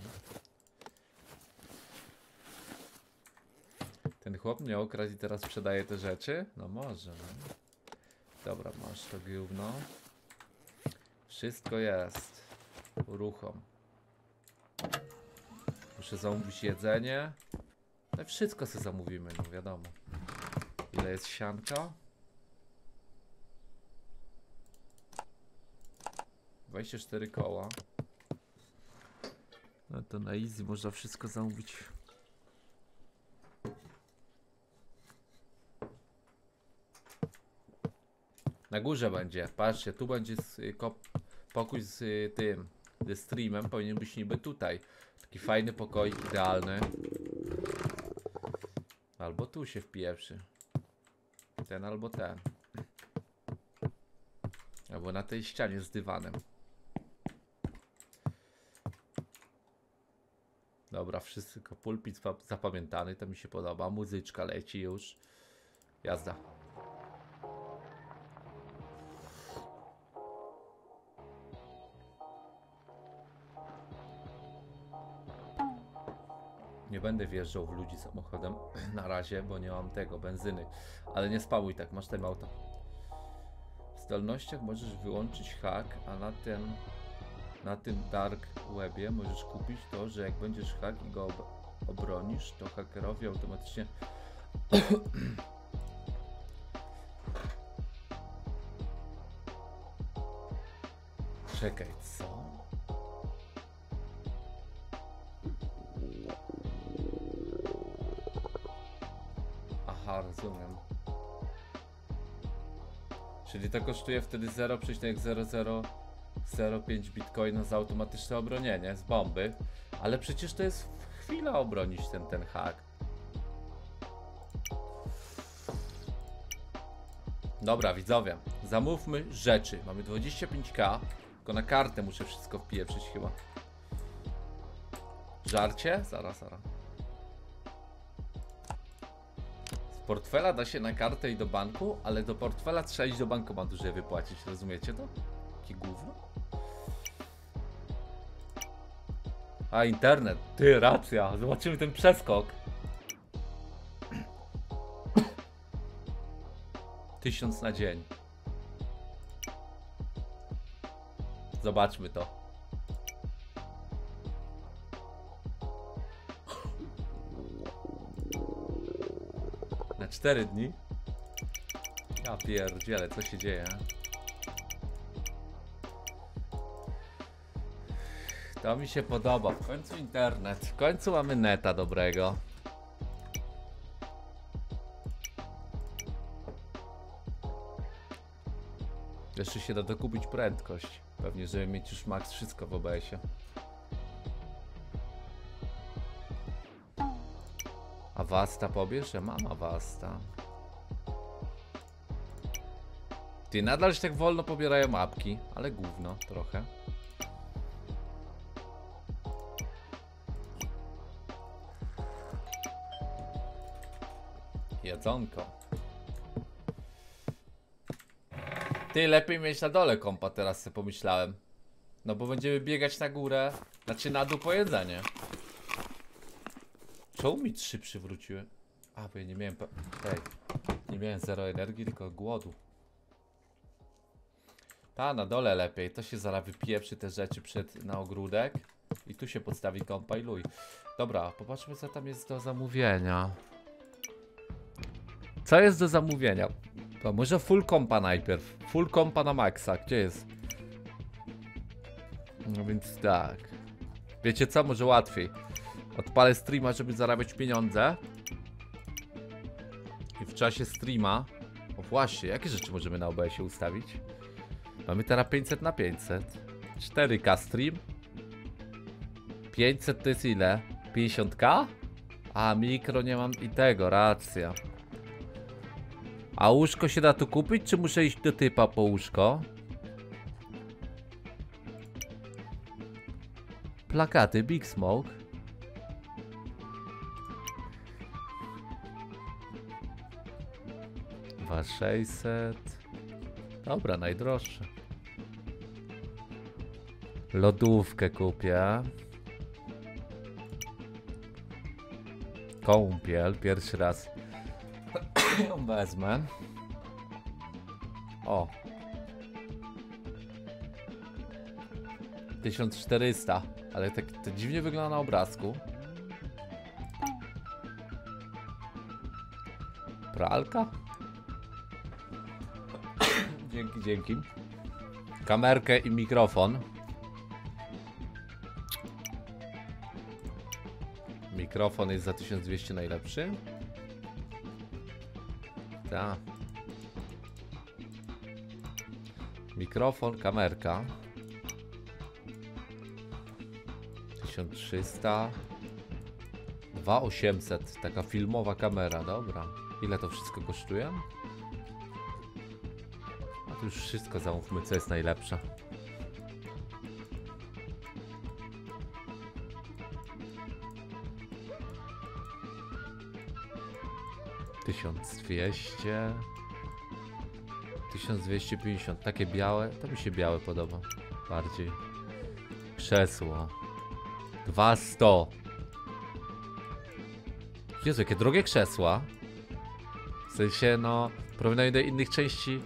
Ten chłop mnie okradł i teraz sprzedaje te rzeczy? No może, no. Dobra, masz to gówno. Wszystko jest. Uruchom. Muszę zamówić jedzenie. No i wszystko sobie zamówimy, no wiadomo. Ile jest sianka? 24 koła. No to na easy można wszystko zamówić. Na górze będzie, patrzcie, tu będzie y, pokój z y, tym, ze streamem, powinien być niby tutaj. Taki fajny pokoik, idealny. Albo tu się wpieprzy. Ten albo ten. Albo na tej ścianie z dywanem. Dobra, wszystko, pulpit zap- zapamiętany, to mi się podoba. Muzyczka leci już. Jazda. Będę wjeżdżał w ludzi samochodem (clears throat) na razie, bo nie mam tego, benzyny. Ale nie spałuj tak, masz tym auto. W zdolnościach możesz wyłączyć hack, a na ten na tym dark webie możesz kupić to, że jak będziesz hack i go ob obronisz, to hakerowie automatycznie (clears throat) Czekaj, co? Czyli to kosztuje wtedy 0,0005 bitcoina za automatyczne obronienie z bomby. Ale przecież to jest chwila obronić ten, ten hack. Dobra, widzowie, zamówmy rzeczy. Mamy 25k, tylko na kartę muszę wszystko wpieprzyć chyba. Żarcie? Zaraz, zaraz. Portfela da się na kartę i do banku, ale do portfela trzeba iść do bankomatu, żeby wypłacić. Rozumiecie to? Jakie gówno? A, internet. Ty, racja. Zobaczymy ten przeskok. (clears throat) Tysiąc na dzień. Zobaczmy to. 4 dni? Ja pierdzielę, co się dzieje? To mi się podoba. W końcu internet. W końcu mamy neta dobrego. Jeszcze się da dokupić prędkość. Pewnie, żeby mieć już max wszystko w OBS-ie. Wasta pobierz? Ja mam Avasta. Ty, nadal się tak wolno pobierają apki, ale gówno trochę. Jedzonko. Ty, lepiej mieć na dole kompa teraz sobie pomyślałem. No bo będziemy biegać na górę, znaczy na dół po jedzenie. Czemu mi trzy przywróciły? A, bo ja nie miałem. Ej, nie miałem zero energii, tylko głodu. Ta, na dole lepiej. To się zaraz wypieprzy te rzeczy przed na ogródek. I tu się podstawi kompa i luj. Dobra, popatrzmy co tam jest do zamówienia. Co jest do zamówienia? To może full kompa najpierw. Full kompa na maksa. Gdzie jest? No więc tak. Wiecie co? Może łatwiej. Odpalę streama, żeby zarabiać pieniądze. I w czasie streama. O właśnie, jakie rzeczy możemy na OBS-ie ustawić? Mamy teraz 500 na 500. 4K stream. 500 to jest ile? 50k? A mikro nie mam i tego, racja. A łóżko się da tu kupić, czy muszę iść do typa po łóżko? Plakaty Big Smoke. Dwa 600. Dobra, najdroższe. Lodówkę kupię. Kąpiel, pierwszy raz ją (coughs) wezmę. O. 1400, ale tak to dziwnie wygląda na obrazku. Pralka? Dzięki, dzięki. Kamerkę i mikrofon. Mikrofon jest za 1200 najlepszy. Ta. Mikrofon, kamerka. 1300. 2800. Taka filmowa kamera, dobra. Ile to wszystko kosztuje? Już wszystko zamówmy, co jest najlepsze. Tysiąc dwieście. 1250, takie białe, to mi się białe podoba bardziej. Krzesło. 200. Jezu, jakie drogie krzesła. W sensie, no, porównaniu do innych części,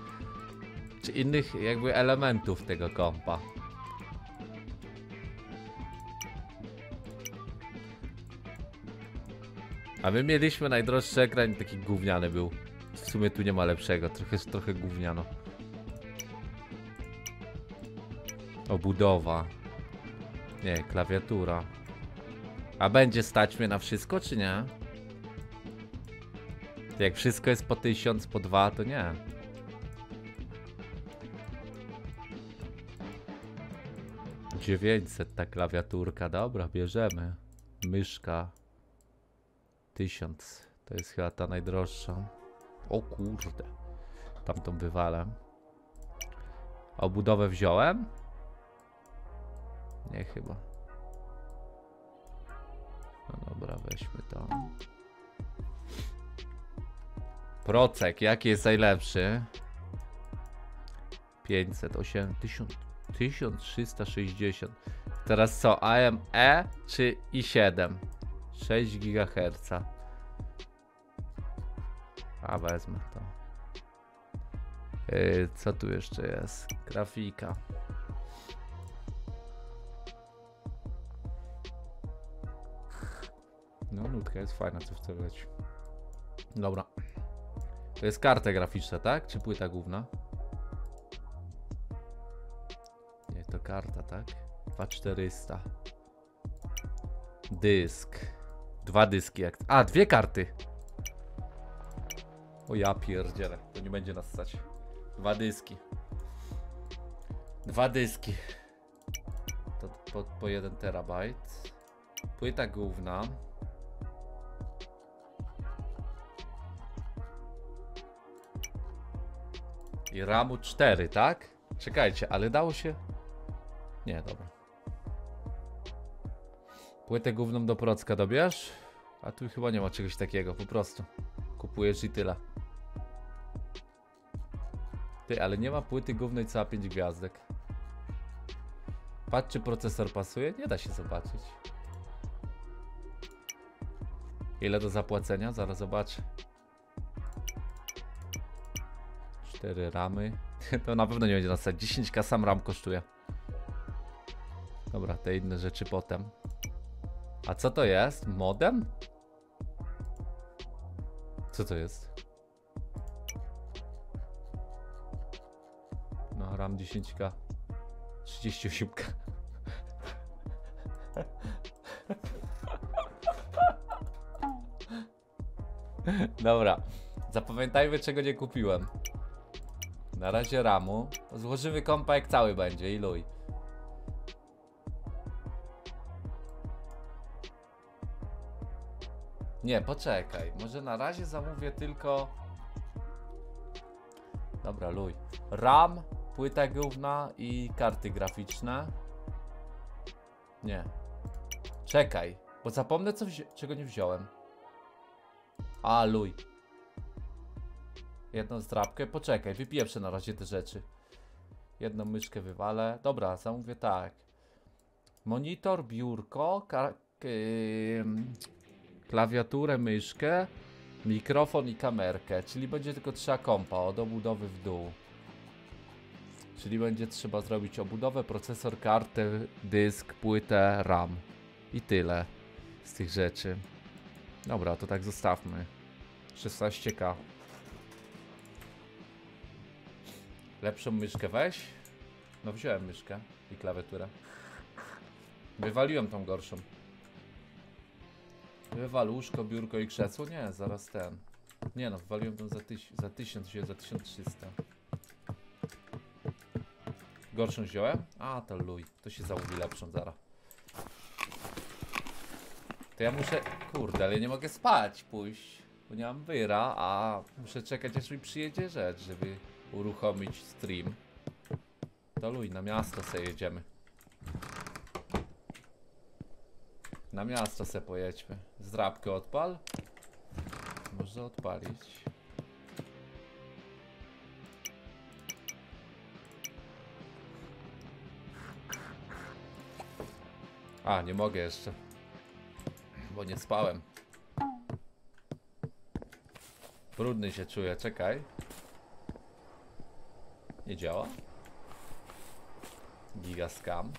czy innych jakby elementów tego kompa. A my mieliśmy najdroższy ekran, taki gówniany był. W sumie tu nie ma lepszego, trochę, trochę gówniano. Obudowa. Nie, klawiatura. A będzie stać mnie na wszystko, czy nie? Jak wszystko jest po 1000, po 2, to nie. Dziewięćset ta klawiaturka, dobra, bierzemy. Myszka. 1000, to jest chyba ta najdroższa. O kurde. Tamtą wywalę. Obudowę wziąłem? Nie chyba. No dobra, weźmy to. Procek, jaki jest najlepszy? 508, 1000, 1360. Teraz co, AME czy i7? 6 GHz. A wezmę to. Yy, co tu jeszcze jest? Grafika. No, nutka jest fajna, co w to leci. Dobra. To jest karta graficzna, tak? Czy płyta główna? Karta, tak? 2400. Dysk. Dwa dyski jak... A, dwie karty. O ja pierdzielę, to nie będzie nas stać. Dwa dyski. Dwa dyski. To po, po 1 terabajt. Płyta główna. I RAMu 4, tak? Czekajcie, ale dało się... Nie, dobra. Płytę główną do Procka dobierz? A tu chyba nie ma czegoś takiego, po prostu. Kupujesz i tyle. Ty, ale nie ma płyty głównej cała 5 gwiazdek. Patrz czy procesor pasuje? Nie da się zobaczyć. Ile do zapłacenia? Zaraz zobaczę. 4 ramy. (laughs) To na pewno nie będzie stać. 10k sam ram kosztuje. Dobra, te inne rzeczy potem. A co to jest? Modem? Co to jest? No, RAM 10k. 38k. Dobra. Zapamiętajmy czego nie kupiłem. Na razie ramu. Złożymy kompa jak cały będzie i luj. Nie, poczekaj. Może na razie zamówię tylko. Dobra, luj. RAM, płyta główna i karty graficzne. Nie. Czekaj, bo zapomnę co czego nie wziąłem. A, luj. Jedną zdrabkę. Poczekaj, wypieprzę na razie te rzeczy. Jedną myszkę wywalę. Dobra, zamówię tak. Monitor, biurko, ka- ym, klawiaturę, myszkę, mikrofon i kamerkę. Czyli będzie tylko trzeba kompa od obudowy w dół. Czyli będzie trzeba zrobić obudowę, procesor, kartę, dysk, płytę, RAM. I tyle z tych rzeczy. Dobra, to tak zostawmy. 16k. Lepszą myszkę weź. No wziąłem myszkę i klawiaturę. Wywaliłem tą gorszą. Wywal łóżko, biurko i krzesło? Nie, zaraz ten. Nie no, wywaliłem tą za, tyś za 1000, wziąłem za 1300. Gorszą wziąłem? A, to luj. To się zamówi lepszą zaraz. To ja muszę... Kurde, ale nie mogę spać, pójść. Bo nie mam wyra, a muszę czekać aż mi przyjedzie rzecz, żeby uruchomić stream. To luj, na miasto sobie jedziemy. Na miasto se pojedźmy. Zdrabkę odpal. Można odpalić. A, nie mogę jeszcze. Bo nie spałem. Brudny się czuję, czekaj. Nie działa? Giga scam.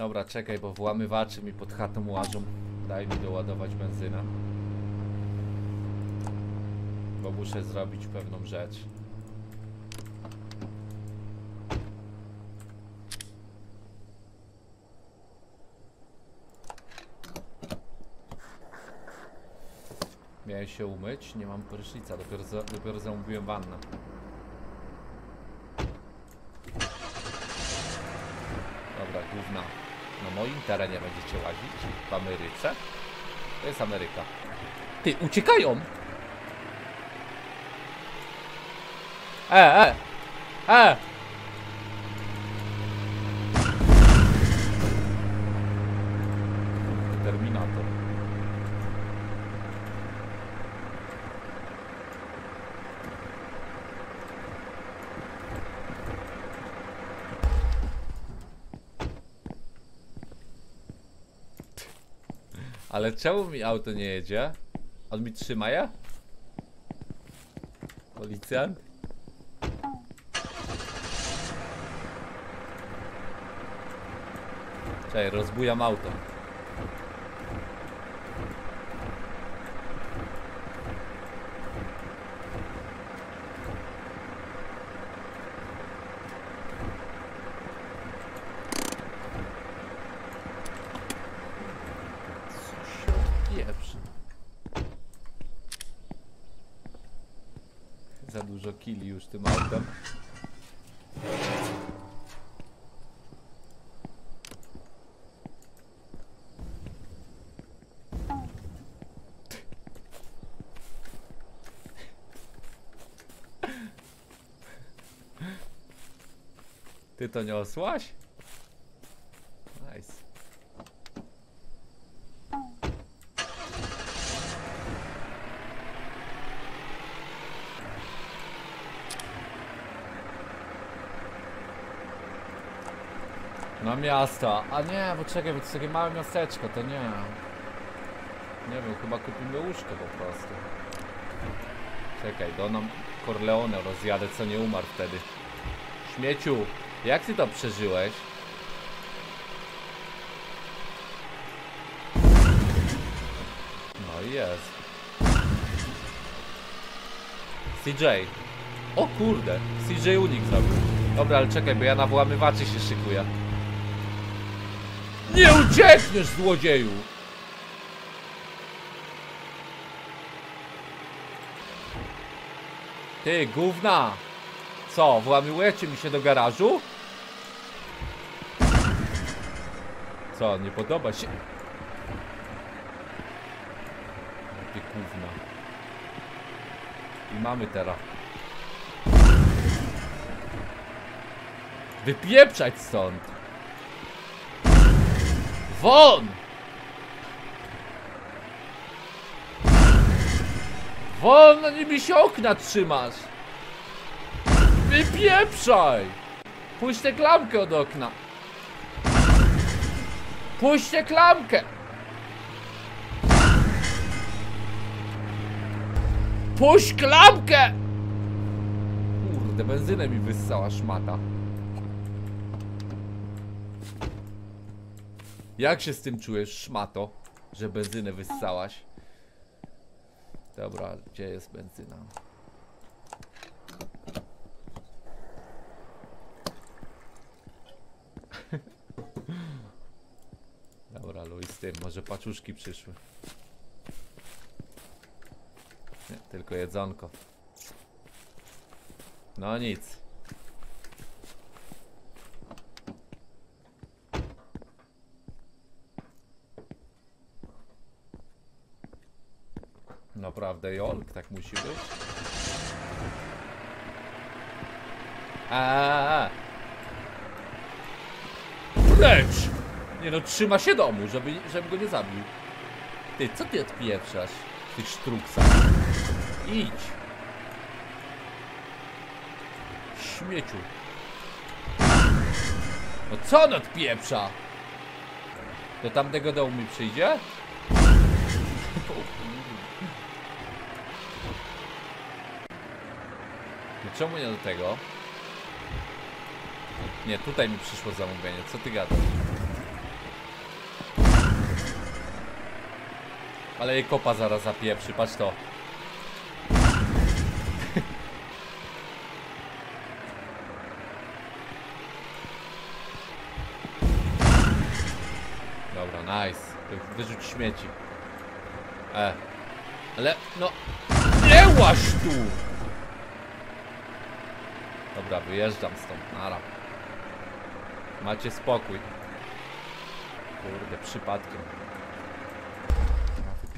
Dobra, czekaj, bo włamywacze mi pod chatą łażą. Daj mi doładować benzynę. Bo muszę zrobić pewną rzecz. Miałem się umyć, nie mam prysznica, dopiero, za, dopiero zamówiłem wannę. Dobra, główna. Moim terenie będziecie łazić? W Ameryce? To jest Ameryka. Ty, uciekają! E, e! E! Ale czemu mi auto nie jedzie? On mi trzyma je? Policjant? Czekaj, rozbujam auto. dużo killi już tym autem. Ty to niosłaś? Nice. Na miasta. A nie, bo czekaj, bo to takie małe miasteczko, to nie. Nie wiem, chyba kupimy łóżko po prostu. Czekaj, do nam Corleone rozjadę, co nie umarł wtedy. Śmieciu, jak ty to przeżyłeś? No jest. CJ. O kurde, CJ unik zrobił. Dobra, ale czekaj, bo ja na włamywaczy się szykuję. Nie uciekniesz, złodzieju! Ty, gówna! Co, włamujecie mi się do garażu? Co, nie podoba się? Ty gówna. I mamy teraz. Wypieprzać stąd! Won! No nie mi się okna trzymasz! Wypieprzaj! Puść tę klamkę od okna! Puść tę klamkę! Puść klamkę! Kurde, benzynę mi wyssała szmata. Jak się z tym czujesz, szmato, że benzynę wyssałaś? Dobra, gdzie jest benzyna? Dobra, Może paczuszki przyszły. Nie, tylko jedzonko. No nic. Naprawdę, Jolk, tak musi być? A. Precz! Nie no, trzyma się domu, żeby, żeby go nie zabił. Ty, co ty odpieprzasz? Ty sztruksa. Idź. Śmieciu. No co on odpieprza? Do tamtego domu mi przyjdzie? No czemu nie do tego? Nie, tutaj mi przyszło zamówienie. Co ty gadasz? Ale jej kopa zaraz zapieprzy, patrz to. Dobra, nice. Wy- Wyrzuć śmieci. E. Ale, no... Nie tu! Dobra, wyjeżdżam stąd, nara. Macie spokój. Kurde, przypadkiem.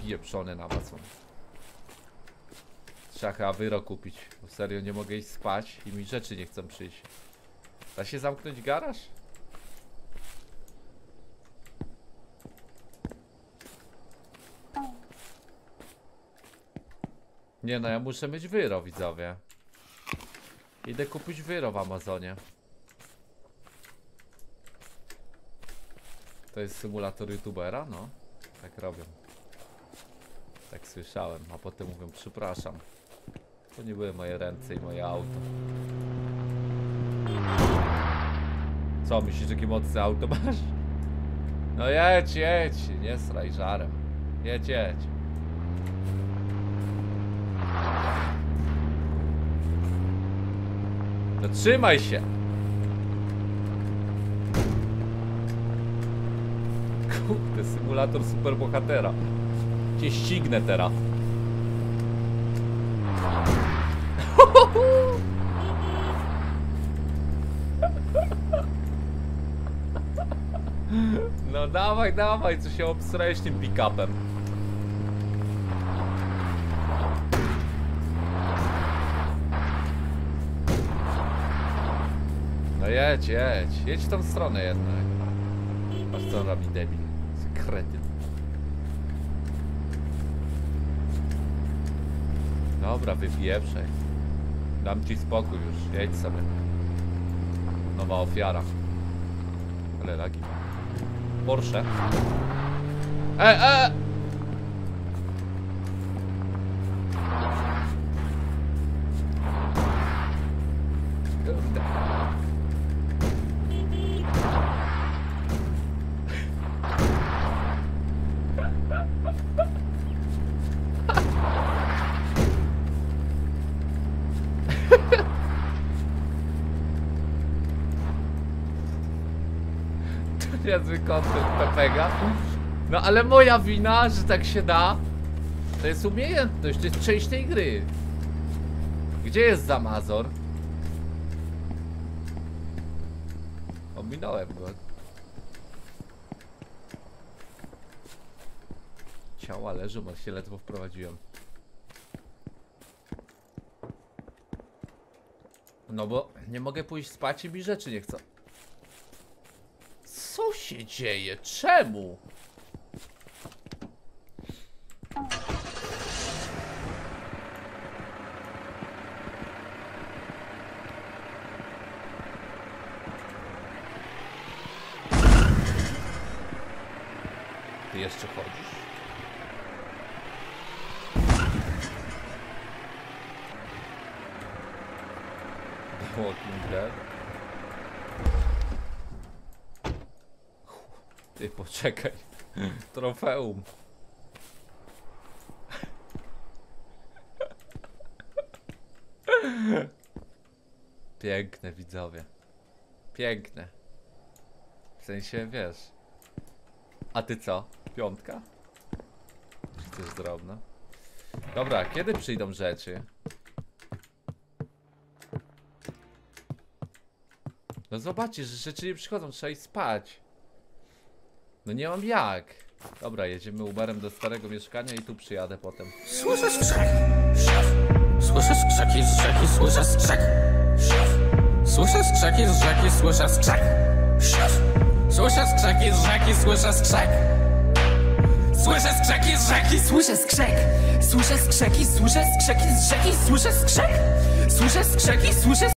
Wypieprzony na was. Trzeba chyba wyrok kupić, bo serio nie mogę iść spać i mi rzeczy nie chcą przyjść. Da się zamknąć garaż? Nie no, ja muszę mieć wyro, widzowie. Idę kupić wyro w Amazonie. To jest symulator youtubera? No, tak robią. Tak słyszałem, a potem mówią przepraszam. To nie były moje ręce i moje auto. Co, myślisz, jakie mocne auto masz? No jedź, jedź, nie sraj żarem. Jedź, jedź. No trzymaj się! Kurde, symulator superbohatera cię ścignę teraz. No dawaj, dawaj, co się obsrałeś tym pick-upem. No jedź, jedź, jedź w tą stronę jednak. Patrz co on robi debil, kretyn. Dobra, wypieprzaj. Dam ci spokój już, jedź sobie. Nowa ofiara. Ale lagi. Porsche. E, e! Kurde. Niezły kontent Pepega. No ale moja wina, że tak się da. To jest umiejętność, to jest część tej gry. Gdzie jest Zamazor? Ominąłem go. Ciała leżą, a się ledwo wprowadziłem. No bo nie mogę pójść spać i mi rzeczy nie chcą. Co się dzieje? Czemu? Ty poczekaj. Trofeum. Piękne widzowie. Piękne. W sensie wiesz. A ty co? Piątka? Czy coś drobne? Dobra, kiedy przyjdą rzeczy? No zobaczcie, że rzeczy nie przychodzą, trzeba iść spać. No nie mam jak. Dobra, jedziemy Uberem do starego mieszkania i tu przyjadę potem. Słyszę skrzek. Słyszę skrzeki z rzeki, słyszę skrzek. Słyszę skrzeki z rzeki, słyszę skrzek. Słyszę skrzeki z rzeki, słyszę skrzek. Słyszę skrzeki z rzeki, Słyszę skrzek, słyszę skrzeki, słyszę skrzeki z rzeki, słyszę skrzek, słyszę skrzeki, słyszę